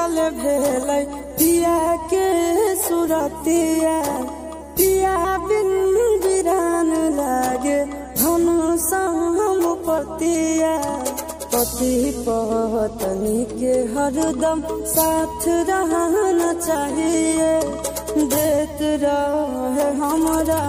देखल भेलै पिया के सुरतिया पिया बिन बिरान लागे, धनु सम पतिया। पति पत्नी के हरदम साथ रहना चाहिए, देत रहे हमरा